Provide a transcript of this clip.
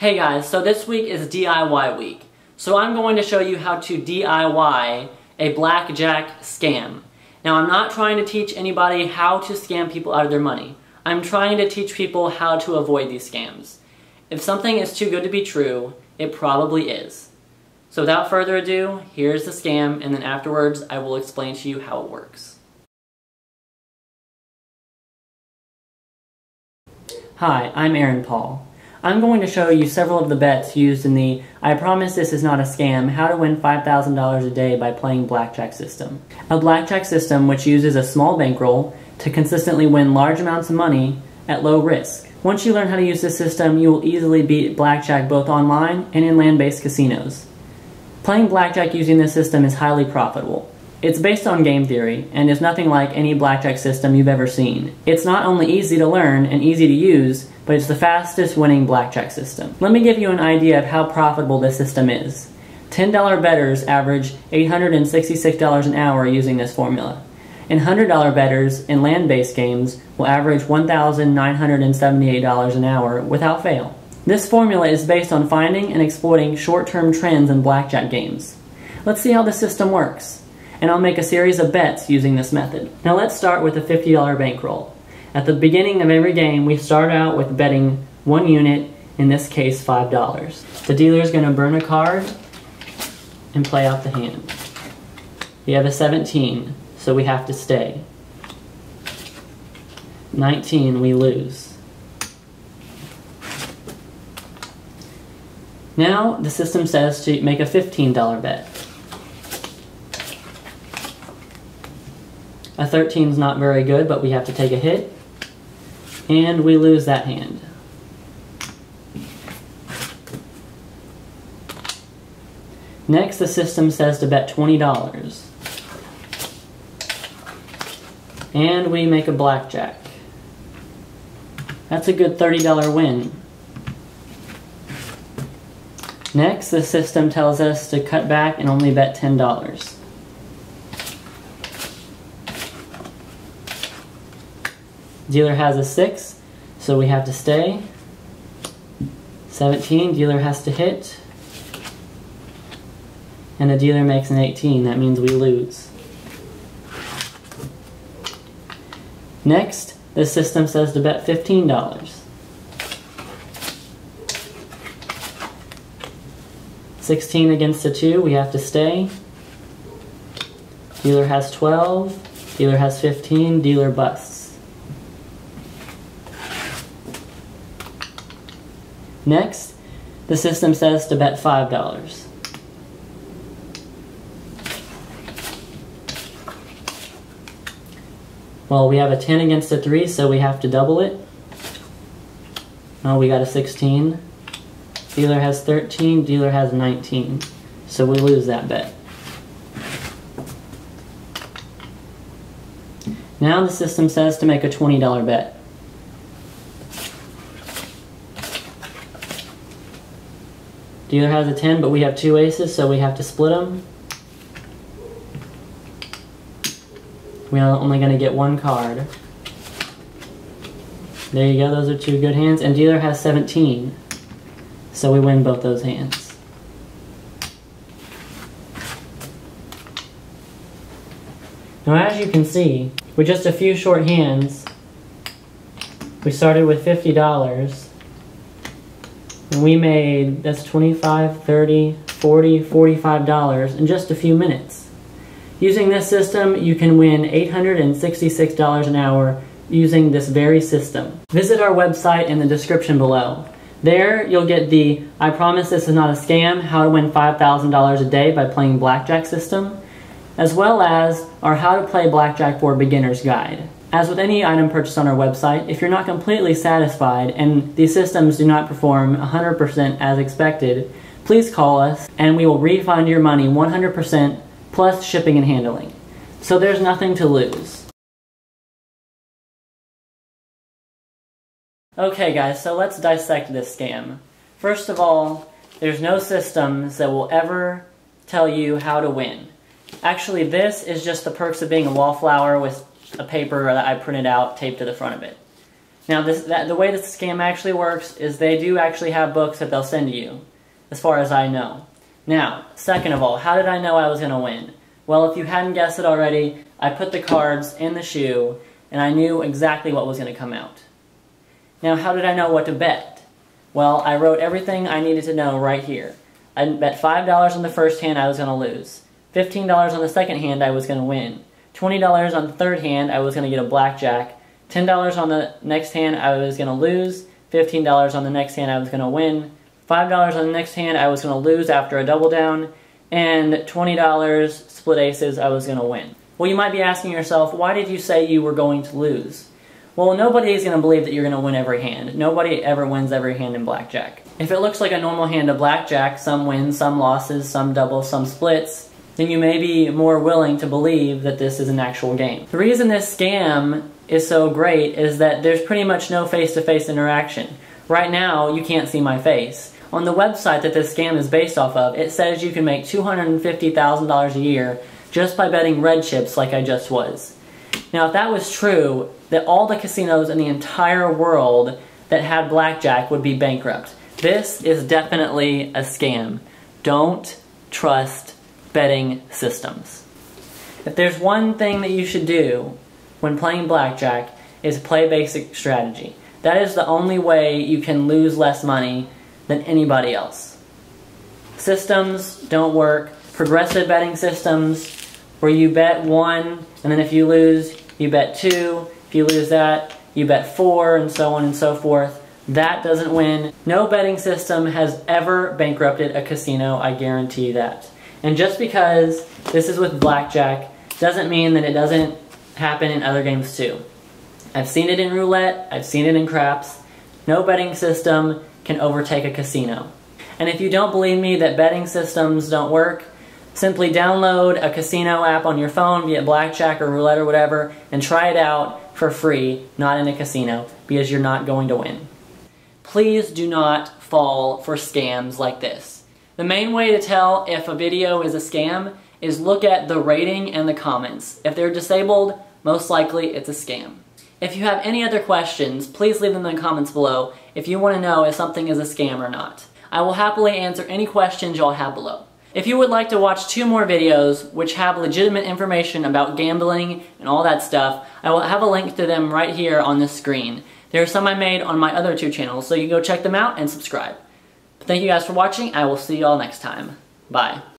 Hey guys, so this week is DIY week. So I'm going to show you how to DIY a blackjack scam. Now I'm not trying to teach anybody how to scam people out of their money. I'm trying to teach people how to avoid these scams. If something is too good to be true, it probably is. So without further ado, here's the scam and then afterwards I will explain to you how it works. Hi, I'm Aaron Paul. I'm going to show you several of the bets used in the I promise this is not a scam, how to win $5,000 a day by playing blackjack system. A blackjack system which uses a small bankroll to consistently win large amounts of money at low risk. Once you learn how to use this system, you will easily beat blackjack both online and in land-based casinos. Playing blackjack using this system is highly profitable. It's based on game theory, and is nothing like any blackjack system you've ever seen. It's not only easy to learn and easy to use, but it's the fastest winning blackjack system. Let me give you an idea of how profitable this system is. $10 bettors average $866 an hour using this formula. And $100 bettors in land-based games will average $1,978 an hour without fail. This formula is based on finding and exploiting short-term trends in blackjack games. Let's see how the system works and I'll make a series of bets using this method. Now let's start with a $50 bankroll. At the beginning of every game, we start out with betting one unit, in this case $5. The dealer is going to burn a card and play out the hand. We have a 17, so we have to stay. 19, we lose. Now, the system says to make a $15 bet. A 13 is not very good, but we have to take a hit. And we lose that hand. Next, the system says to bet $20. And we make a blackjack. That's a good $30 win. Next, the system tells us to cut back and only bet $10. Dealer has a 6, so we have to stay. 17, dealer has to hit. And the dealer makes an 18, that means we lose. Next, the system says to bet $15. Sixteen against a two, we have to stay. Dealer has 12, dealer has 15, dealer busts. Next, the system says to bet $5. Well, we have a 10 against a 3, so we have to double it. Oh, we got a 16. Dealer has 13, dealer has 19. So we lose that bet. Now the system says to make a $20 bet. Dealer has a 10, but we have two aces, so we have to split them. We're only going to get one card. There you go, those are two good hands. And dealer has 17, so we win both those hands. Now as you can see, with just a few short hands, we started with $50, we made, that's 25, 30, 40, 45 dollars in just a few minutes. Using this system, you can win $866 an hour using this very system. Visit our website in the description below. There, you'll get the I promise this is not a scam, how to win $5,000 a day by playing blackjack system, as well as our how to play blackjack for beginners guide. As with any item purchased on our website, if you're not completely satisfied and these systems do not perform 100% as expected, please call us and we will refund your money 100% plus shipping and handling. So there's nothing to lose. Okay guys, so let's dissect this scam. First of all, there's no systems that will ever tell you how to win. Actually, this is just the perks of being a wallflower with a paper that I printed out taped to the front of it. Now, this, that, the way this scam actually works is they do actually have books that they'll send to you, as far as I know. Now, second of all, how did I know I was going to win? Well, if you hadn't guessed it already, I put the cards in the shoe, and I knew exactly what was going to come out. Now, how did I know what to bet? Well, I wrote everything I needed to know right here. I bet $5 on the first hand I was going to lose. $15 on the second hand I was going to win. $20 on the third hand I was going to get a blackjack. $10 on the next hand I was going to lose. $15 on the next hand I was going to win. $5 on the next hand I was going to lose after a double down. And $20 split aces I was going to win. Well, you might be asking yourself, why did you say you were going to lose? Well, nobody is going to believe that you're going to win every hand. Nobody ever wins every hand in blackjack. If it looks like a normal hand of blackjack, some wins, some losses, some doubles, some splits, then you may be more willing to believe that this is an actual game. The reason this scam is so great is that there's pretty much no face-to-face -face interaction. Right now, you can't see my face. On the website that this scam is based off of, it says you can make $250,000 a year just by betting red chips like I just was. Now, if that was true, that all the casinos in the entire world that had blackjack would be bankrupt. This is definitely a scam. Don't trust betting systems. If there's one thing that you should do when playing blackjack is play basic strategy. That is the only way you can lose less money than anybody else. Systems don't work. Progressive betting systems where you bet one and then if you lose, you bet two. If you lose that, you bet four and so on and so forth. That doesn't win. No betting system has ever bankrupted a casino, I guarantee that. And just because this is with blackjack doesn't mean that it doesn't happen in other games too. I've seen it in roulette, I've seen it in craps. No betting system can overtake a casino. And if you don't believe me that betting systems don't work, simply download a casino app on your phone, be it blackjack or roulette or whatever, and try it out for free, not in a casino, because you're not going to win. Please do not fall for scams like this. The main way to tell if a video is a scam is look at the rating and the comments. If they're disabled, most likely it's a scam. If you have any other questions, please leave them in the comments below if you want to know if something is a scam or not. I will happily answer any questions y'all have below. If you would like to watch two more videos which have legitimate information about gambling and all that stuff, I will have a link to them right here on this screen. There are some I made on my other two channels, so you can go check them out and subscribe. Thank you guys for watching. I will see you all next time. Bye.